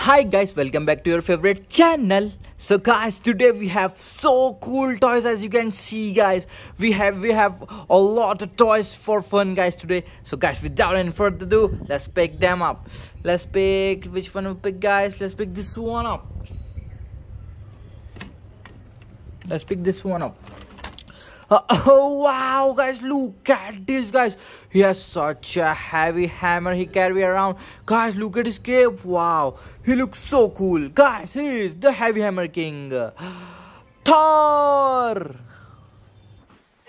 Hi guys, welcome back to your favorite channel. So guys, today we have so cool toys as you can see guys. We have we have a lot of toys for fun guys today. So guys, without any further ado, let's pick them up. Let's pick which one we pick guys? Let's pick this one up. Let's pick this one up. Uh, oh wow guys look at this guys he has such a heavy hammer he carry around guys look at his cape wow he looks so cool guys he is the heavy hammer king thor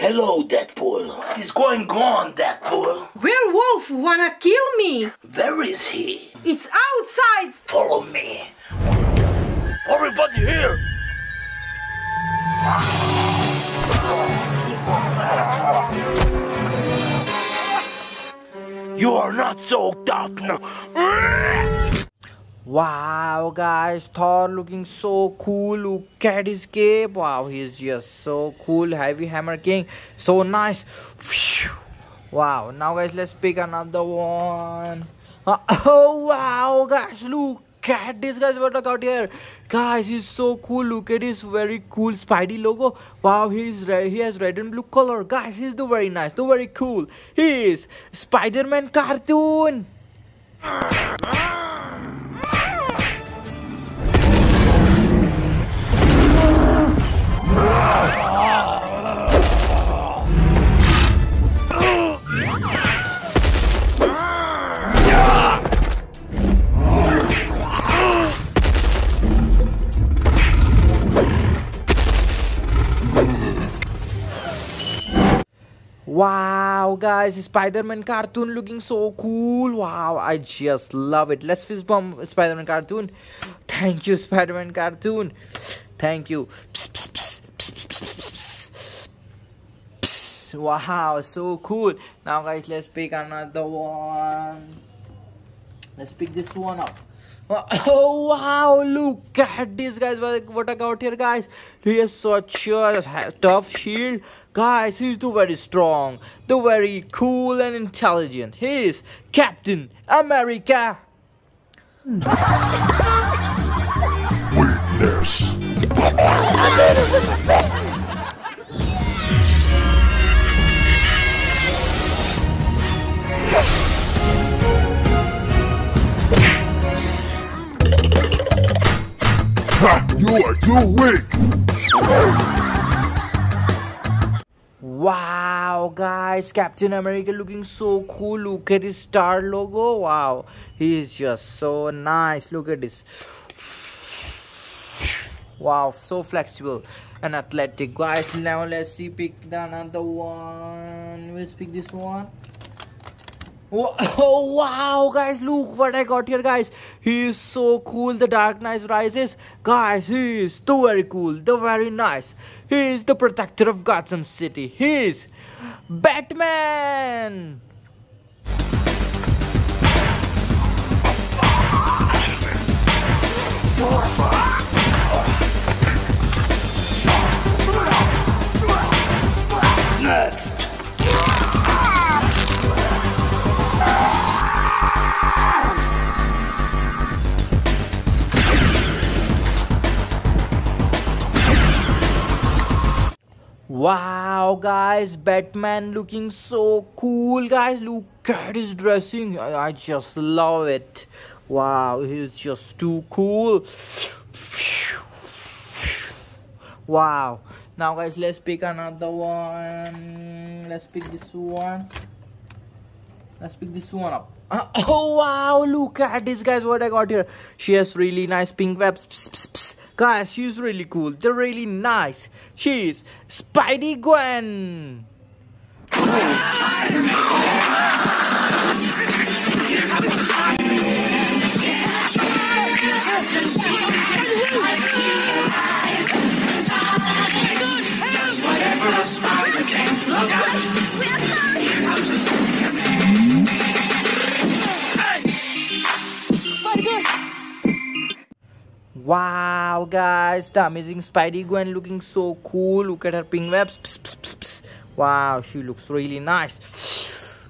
Hello, Deadpool. What is going on, Deadpool? Werewolf wanna kill me? Where is he? It's outside. Follow me. Everybody here! You are not so tough now. wow guys thor looking so cool. Look at his cape. Wow he's just so cool. Heavy hammer king. So nice. Wow now guys let's pick another one. Oh wow guys look at this guys what got here. Guys he's so cool. Look at his very cool spidey logo. Wow he's he has red and blue color. Guys he's the very nice the very cool. He is spider-man cartoon Wow, guys, Spider-Man cartoon looking so cool. Wow, I just love it. Let's fist bump Spider-Man cartoon. Thank you, Spider-Man cartoon. Thank you. Psst, psst, psst. Wow, so cool. Now, guys, let's pick another one. Let's pick this one up. Oh wow, look at this guys, what I got here guys. He has such a tough shield. Guys, he's the very strong, the very cool and intelligent. He is Captain America. Witness. Ha! You are too weak! Wow, guys, Captain America looking so cool. Look at his star logo. Wow, he is just so nice. Look at this. Wow, so flexible and athletic. Guys, now let's see. Pick another one. Let's pick this one. Oh wow guys look what I got here guys. He is so cool the dark knight rises. Guys he is the very cool the very nice. He is the protector of Gotham City. He is Batman guys, Batman looking so cool, guys. Look at his dressing. I, I just love it. Wow, he's just too cool. Wow. Now, guys, let's pick another one. Let's pick this one. Let's pick this one up. Uh, oh, wow, look at this, guys, what I got here. She has really nice pink webs. Guys, she's really cool. They're really nice. She's Spidey Gwen. Wow, guys, the amazing Spidey Gwen looking so cool. Look at her pink webs. Wow, she looks really nice.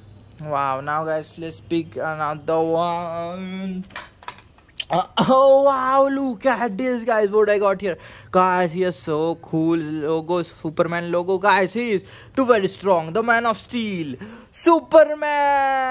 Wow, now guys, let's pick another one. Uh, oh wow, look at this guys what I got here. Guys, he is so cool. Logo Superman logo. Guys, he is too very strong. The man of steel. Superman.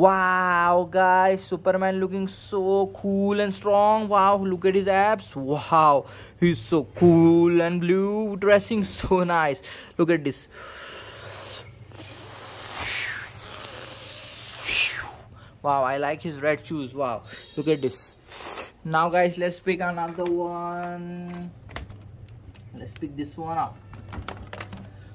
Wow, guys, Superman looking so cool and strong. Wow, look at his abs. Wow, he's so cool and blue, dressing so nice. Look at this. Wow, I like his red shoes. Wow, look at this. Now, guys, let's pick another one. Let's pick this one up.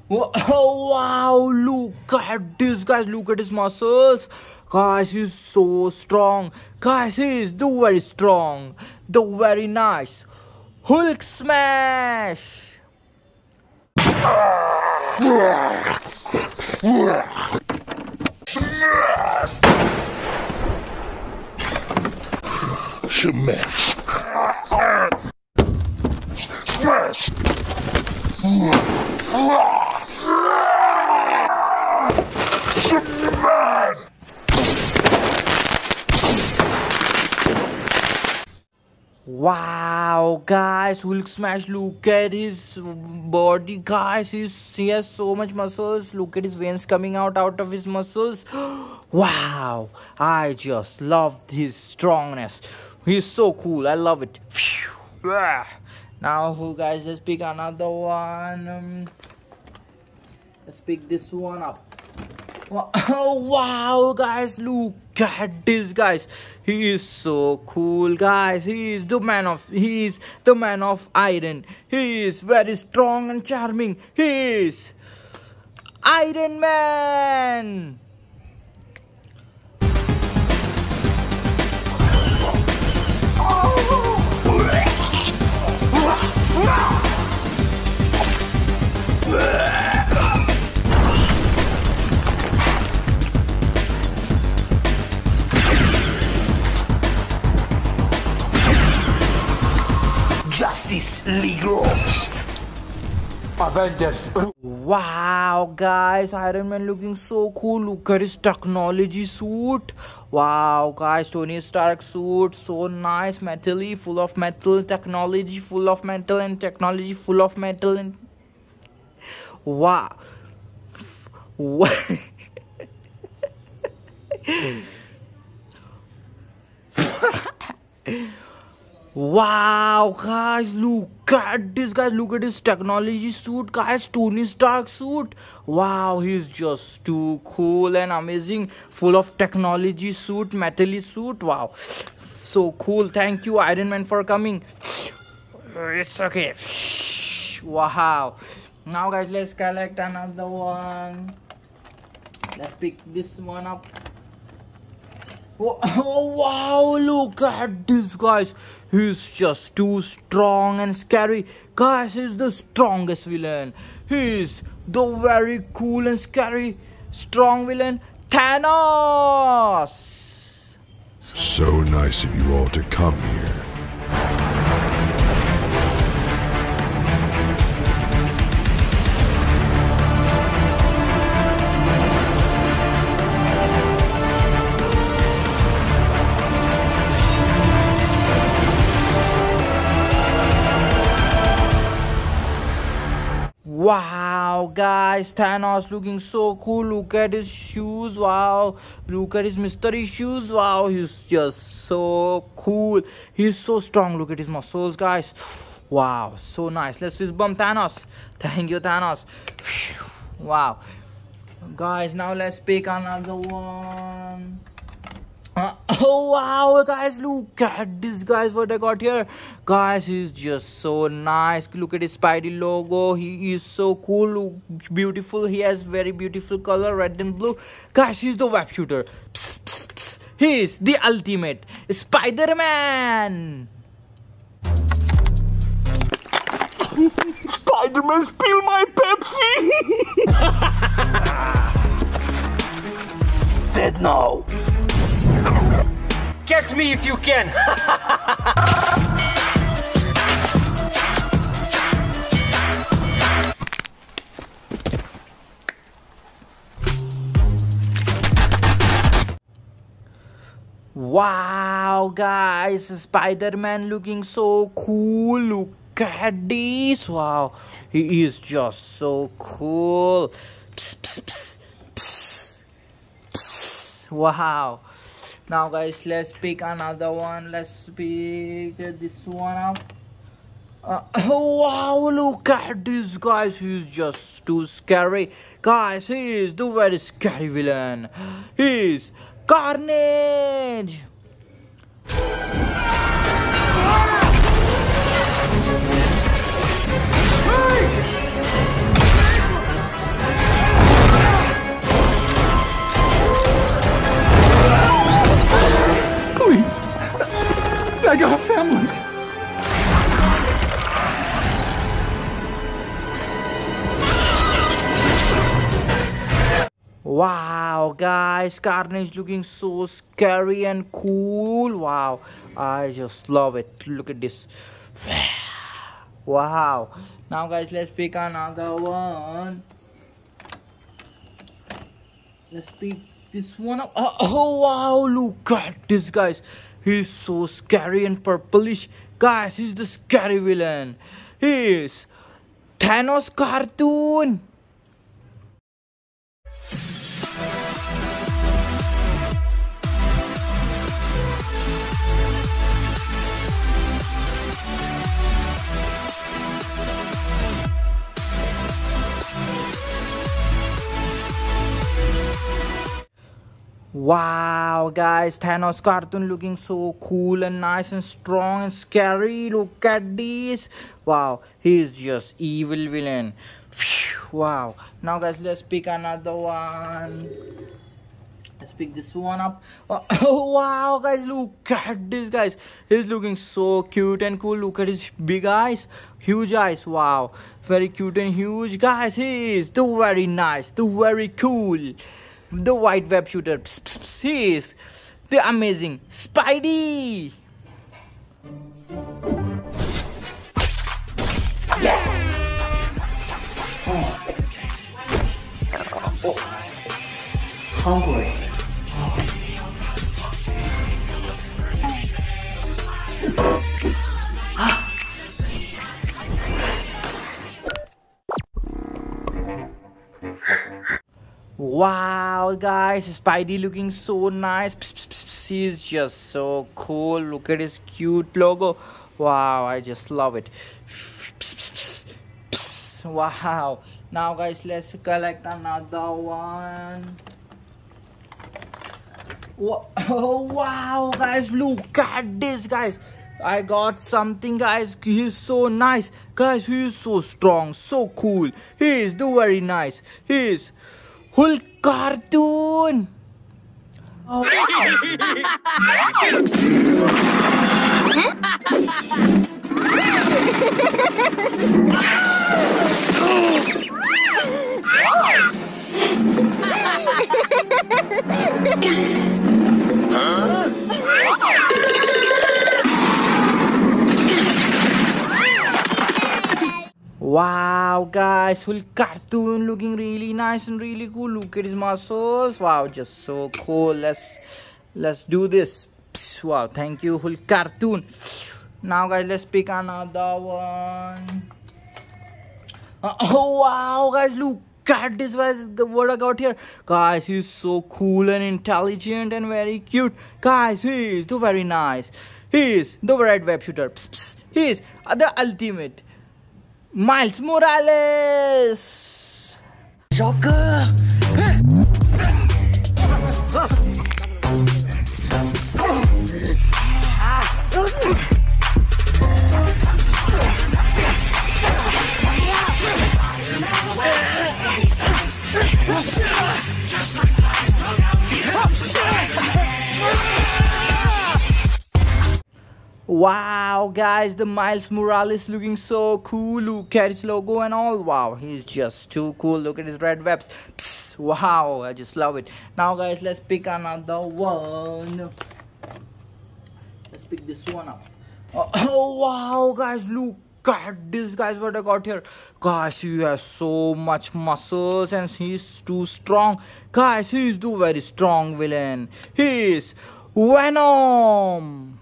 Oh wow, look at this guys, look at his muscles. Guys, he's so strong. Guys, he's the very strong. The very nice. Hulk smash! Smash. Smash. Superman! Wow, guys, Hulk smash! Look at his body, guys. He's, he has so much muscles. Look at his veins coming out out of his muscles. wow, I just love his strongness. He's so cool. I love it. Ah. Now, guys? Let's pick another one. Um, let's pick this one up. Oh, wow, guys, look at this, guys. He is so cool, guys. He is the man of, he is the man of iron. He is very strong and charming. He is Iron Man. Justice Avengers. Wow, guys, Iron Man looking so cool. Look at his technology suit. Wow, guys, Tony Stark suit, so nice, metally, full of metal, technology, full of metal, and technology, full of metal, and wow. What? Hmm. Wow, guys, look at this, guys. Look at his technology suit, guys. Tony Stark suit. Wow, he's just too cool and amazing. Full of technology suit, metally suit. Wow, so cool. Thank you, Iron Man, for coming. It's okay. Wow. Now, guys, let's collect another one. Let's pick this one up. Oh, wow, look at this, guys. He's just too strong and scary. Guys, he's the strongest villain. He's the very cool and scary, strong villain, Thanos. So nice of you all to come here. Guys, Thanos looking so cool. Look at his shoes. Wow, look at his mystery shoes. Wow, he's just so cool. He's so strong. Look at his muscles, guys. Wow, so nice. Let's fist bump Thanos. Thank you, Thanos. Wow, guys, now let's pick another one. Oh wow guys look at this guys what i got here. Guys he's just so nice. Look at his spidey logo. He is so cool. Beautiful. He has very beautiful color red and blue. Guys he's the web shooter. Psst, psst, psst. he's the ultimate spider-man. Spider-Man spill my Pepsi! Dead now. Catch me if you can! Wow, guys, Spider Man looking so cool. Look at this. Wow, he is just so cool. Psst, psst, psst. Wow. Now, guys, let's pick another one. Let's pick this one up. Uh, wow, look at this, guys. He's just too scary. Guys, he is the very scary villain. He's Carnage! Guys, Carnage looking so scary and cool. Wow, I just love it. Look at this. Wow. Now, guys, let's pick another one. Let's pick this one up. Oh, oh, wow, look at this, guys. He's so scary and purplish. Guys, he's the scary villain. He's Thanos cartoon. Wow, guys, Thanos cartoon looking so cool and nice and strong and scary. Look at this. Wow, he's just evil villain. Phew, wow. Now, guys, let's pick another one. Let's pick this one up. Oh, wow, guys, look at this, guys. He's looking so cute and cool. Look at his big eyes, huge eyes. Wow, very cute and huge, guys. He is too very nice, too very cool the white web shooter. Psst, is the amazing Spidey. Oh. Hungry. Wow, guys, Spidey looking so nice. Psst, psst, psst. He's just so cool. Look at his cute logo. Wow, I just love it. Wow. Now, guys, let's collect another one. Oh, wow, guys, look at this, guys. I got something, guys. He's so nice. Guys, he is so strong, so cool. He is very nice. He is Hulk cartoon. Wow, guys, Hulk cartoon looking really nice and really cool. Look at his muscles. Wow, just so cool. Let's let's do this. Wow, thank you, Hulk cartoon. Now, guys, let's pick another one. Uh, oh wow, guys, look at this guys what I got here. Guys, he's so cool and intelligent and very cute. Guys, he's the very nice. He is the red web shooter. Psst, psst. He is the ultimate. Miles Morales. Joker. Wow, guys, the Miles Morales looking so cool. Look at his logo and all. Wow, he's just too cool. Look at his red webs. Psst, wow, I just love it. Now, guys, let's pick another one. Let's pick this one up. Oh, oh wow, guys, look. at this guys what I got here guys he has so much muscles and he's too strong guys he's the very strong villain he's Venom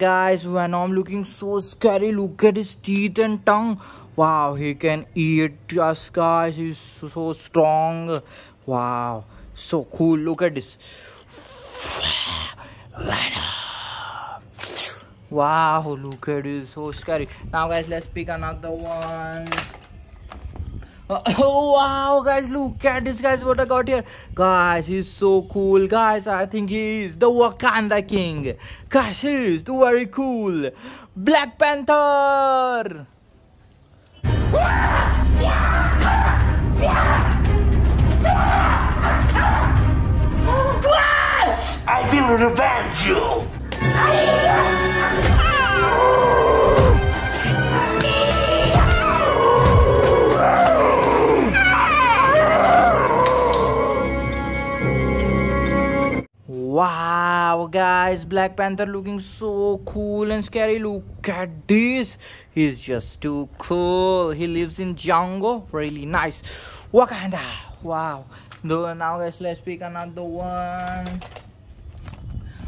guys, Venom looking so scary. Look at his teeth and tongue. Wow, he can eat us, guys. He's so strong. Wow, so cool. Look at this. Wow, look at this. So scary. Now, guys, let's pick another one. oh wow guys look at this guys what i got here. Guys he's so cool. Guys i think he's the wakanda king. Guys he's the very cool. Black panther. Flash! I will revenge you! Guys, Black Panther looking so cool and scary. Look at this. He's just too cool. He lives in jungle. Really nice. Wakanda. Wow. No, now guys, let's pick another one.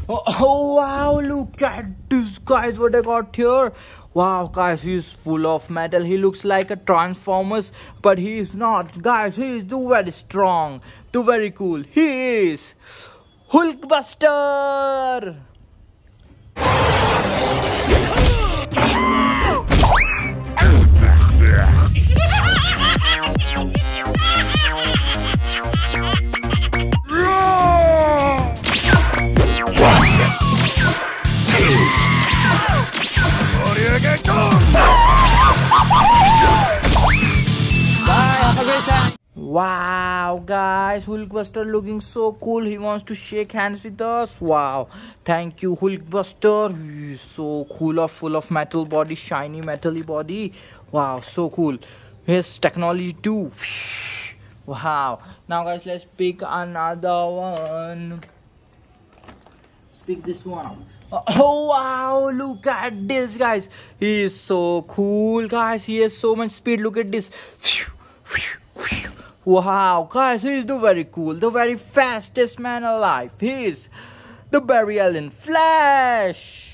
Oh, oh wow, look at this guys what I got here. Wow guys, he's full of metal. He looks like a Transformers, but he is not. Guys, he is too very strong, too very cool. He is Hulkbuster! Wow, guys, Hulkbuster looking so cool. He wants to shake hands with us. Wow, thank you, Hulkbuster. He's so cool, of full of metal body, shiny metally body. Wow, so cool. His technology too. Wow. Now, guys, let's pick another one. Let's pick this one up. Uh, oh wow, look at this guys. He is so cool guys. He has so much speed. Look at this. Wow, guys, he's the very cool, the very fastest man alive. He's the Barry Allen Flash.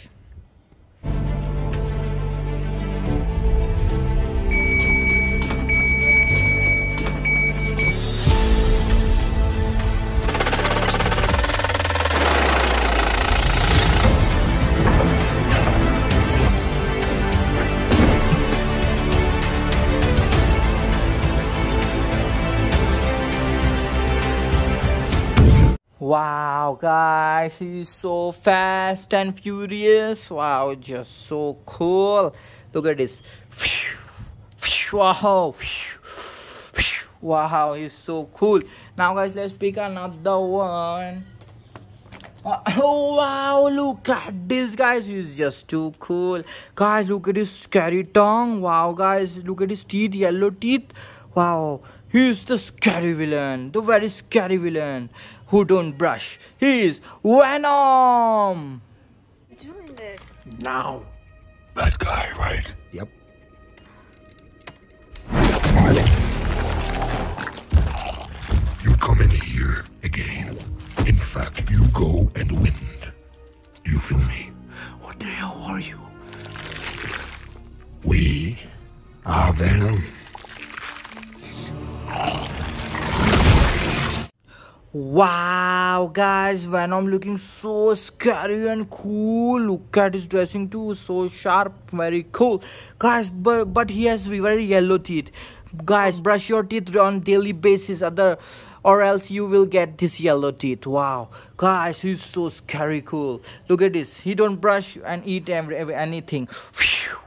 Wow, guys, he's so fast and furious. Wow, just so cool. Look at this. Wow. Wow, he's so cool. Now, guys, let's pick another one. Uh, oh wow, look at this guys, he's just too cool. Guys, look at his scary tongue. Wow, guys, look at his teeth, yellow teeth. Wow, he's the scary villain, the very scary villain who don't brush. He's Venom. Doing this. Now. That guy, right? Yep. You come in here again. In fact, you go and win. Do you feel me? What the hell are you? We are Venom. Wow, guys, Venom looking so scary and cool. Look at his dressing too, so sharp, very cool. Guys, but, but he has very yellow teeth. guys brush your teeth on daily basis other or else you will get this yellow teeth. Wow. Guys he's so scary cool. Look at this. He don't brush and eat every, every anything.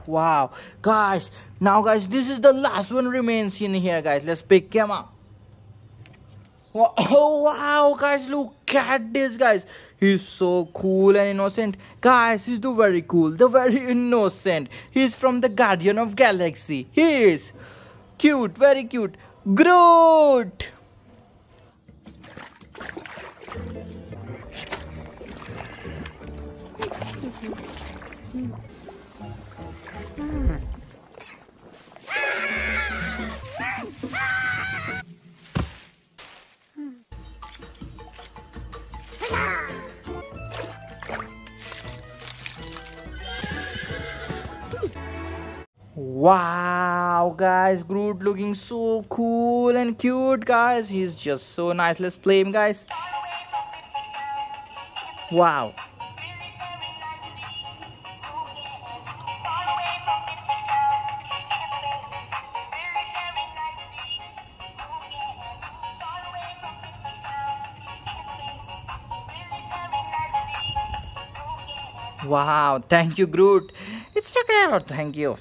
Wow. Guys now guys this is the last one remains in here guys. Let's pick him up Oh wow, guys, look at this, guys. He's so cool and innocent. Guys, he's the very cool, the very innocent. He's from the Guardian of Galaxy. He is cute, very cute. Groot! Wow, guys, Groot looking so cool and cute, guys. He's just so nice. Let's play him, guys. Wow. Wow, thank you, Groot. It's okay. Thank you.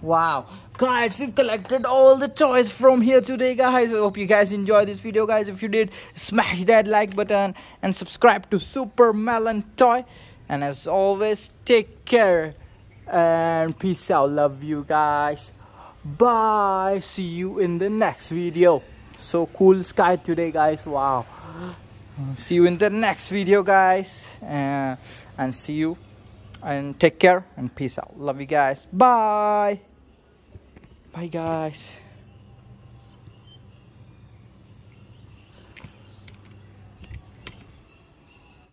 Wow, guys, we've collected all the toys from here today, guys. I hope you guys enjoyed this video, guys. If you did, smash that like button and subscribe to Super Melon Toy. And as always, take care and peace out. Love you guys. Bye. See you in the next video. So cool sky today, guys. Wow see you in the next video guys uh, and see you and take care and peace out. Love you guys. Bye. Bye guys